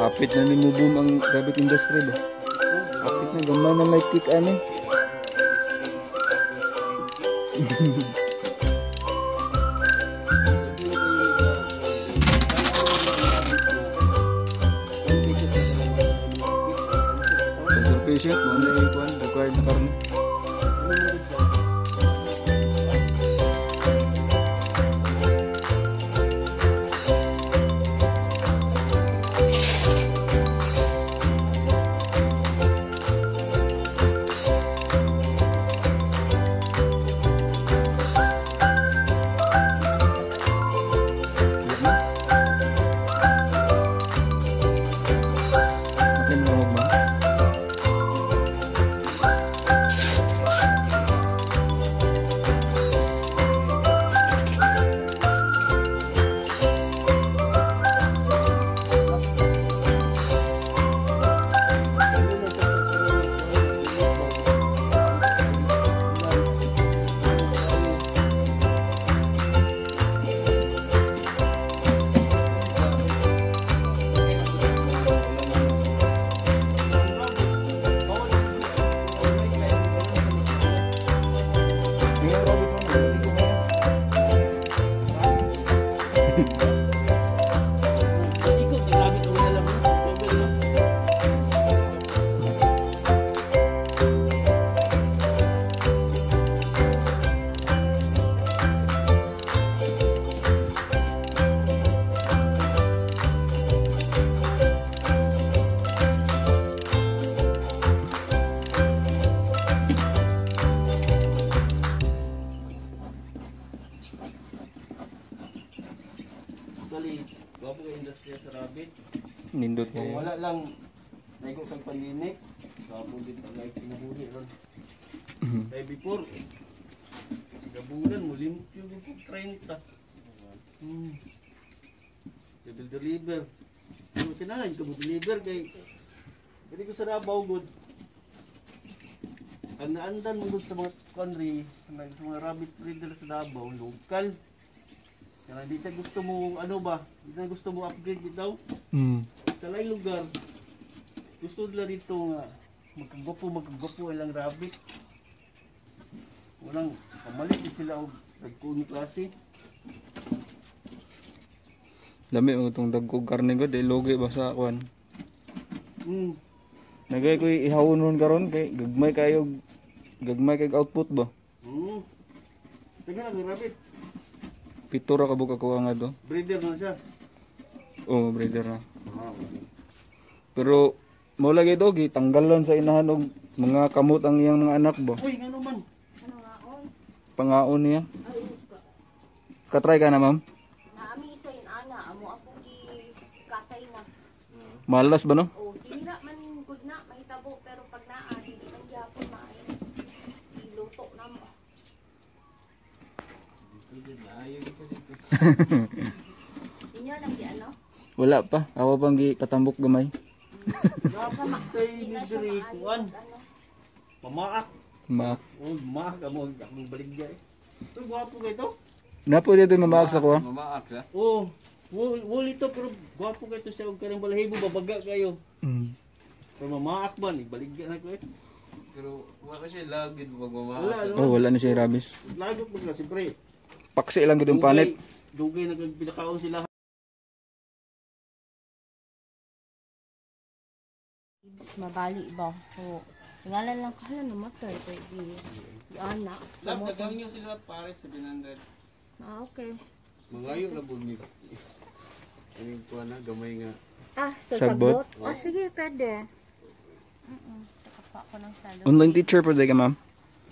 Kapit na ni mo boom ang rabbit industry ba? Kapit na gamay na may kick ano. Control patient, mo na yung required na Nindot Kung wala lang, naigo kang palinik, gwapo din pag like pinahuli ron. Kaya before, gabulan mo, limpyo din po 30. Hmm. Double deliver. So, tinalan ka mo deliver kay Hindi ko sa Rabaw good. Ang naandan mo good sa mga country, sa mga rabbit breeder sa Davao, local. Kaya hindi siya gusto mo, ano ba, hindi siya gusto mo upgrade bitaw. Mm. Sa lain lugar, gusto nila dito nga, magkagwapo, magkagwapo ilang rabbit. Walang, pamalit din sila og nagkuni klase. Lami mo itong dagkog karne ko, dahil logi ba sa kuhan. Hmm. Nagay ko ihawon ron karon kay gagmay kayo gagmay kay output ba. Hmm. Teka lang, rabbit. Pito ra ka buka kuha nga do. Breeder na siya. Oh, breeder na. Pero mo lagi do gitanggalan sa inahan og mga kamot ang iyang mga anak ba. Uy, nga naman. Pangaon niya. Ay, Katry ka na ma'am. naami sa inana, amo ako gi katay na. Malas ba no? O, dira man good na, mahitabo, pero pag naa, dili man gyapon maayo. Iluto na mo. Ano? Wala pa. Awa pang gi patambok gamay. Dapat kay Di na siya Midri, maayo. kuan. Pamaak. Ma. Oh, maak amo akong baligya eh. Ito gwapo kay to. Napo dito mamaak sa kuha. Mamaak siya. Oh, wul, wul ito pero gwapo kay to siya og karang balahibo babaga kayo. Mm. Pero mamaak man, baligya na ko eh. Pero wala siya lagid pag mamaak. Wala, no? Oh, wala na siya rabies. Lagot mo ka siyempre. Paksi lang gid yung panit. Dugay na kag pinakaon sila. Ibs, mabali ba? So, tingalan lang kahala namatay. Kaya di, di anak. Sab dagang niyo sila pare 700. Ah, okay. Mangayo na po ni. Aning kuha na, gamay nga. Ah, sa Sagbot? sagbot? Ah, sige, pwede. Mm-mm. Takapa ko ng salon. Online teacher po ka ma'am.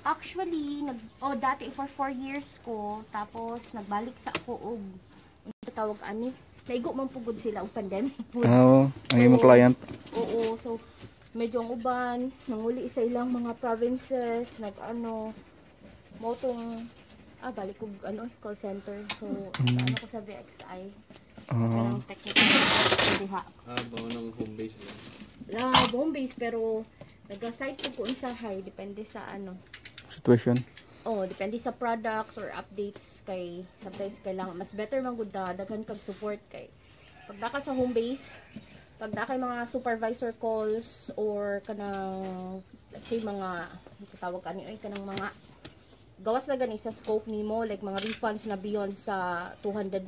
Actually, nag oh dati for 4 years ko tapos nagbalik sa ako og ano tawag ani naigo man pugod sila og pandemic po. Oo, ang imong client. Oo, so medyo ang uban nanguli sa ilang mga provinces, nag ano mo tong ah balik ko ano call center. So ano ko sa VXI. Oo. Parang technical duha. Ah, bawa ng home base lang. La home base pero naga-site ko kung sa high depende sa ano Situation. Oh, depende sa products or updates kay sometimes kailangan mas better man gud da daghan kag support kay. Pag naka sa home base pag na mga supervisor calls or kanang let's say mga sa tawag kani ay kanang mga gawas na gani sa scope nimo like mga refunds na beyond sa $200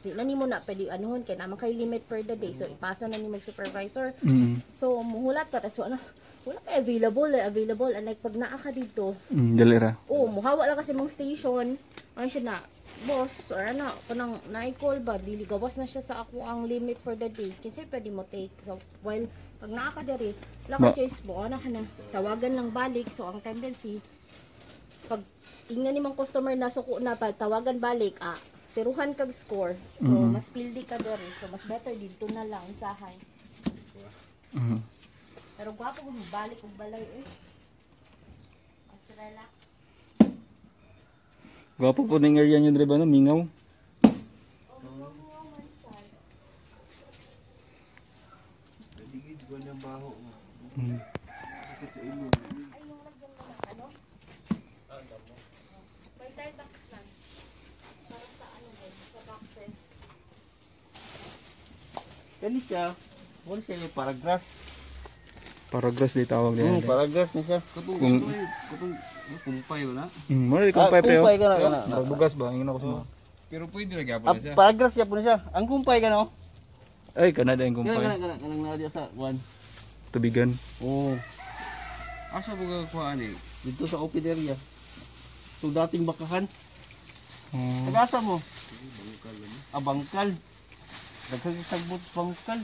di na nimo na pwede anuhon kay naman kay limit per the day. So ipasa na nimo supervisor. Mm. so muhulat ka tas ano wala pa available eh, available. And like pag naa ka dito Mm, dali ra. oh muhawa lang kasi mong station. Ay siya na boss or ano kanang na-call ba dili gawas na siya sa ako ang limit for the day. Kinsay pwede mo take? So while pag naa ka diri wala ka choice mo ana ka na. Tawagan lang balik. So ang tendency pag tingnan ni mga customer na suko na pag tawagan balik ah siruhan kag score so Mhm. mas pildi ka diri so mas better dito na lang usahay Mm. pero gwapo kung balik og balay eh mas relax Gwapo po ning area nyo dre ba no? Mingaw. Naligid ko ng baho. Mm. Sakit sa. Ay, yung lagyan ko ng ano? Box lang. Para sa ano din, sa boxes. Kani siya. Wala siya yung paragrass. Paragrass di tawag Hmm, din. paragrass ni siya. Katong Kung- kumpay, katong kumpay wala. Mm, mo di kumpay kumpay ka na, ka na. Murag bugas ba? Ingin ako sa mga. Pero pwede ra gyapon Ah, na siya. po na siya. Ang kumpay ka no? Ay, Kana kana kumpay. kana kana na diya sa one. Tubigan. Oh, Asa mo kuha ani? dito sa open area. So dating bakahan. Oh. Tagasa mo. Bangkal. Ah, bangkal. Daghang sagbot bangkal.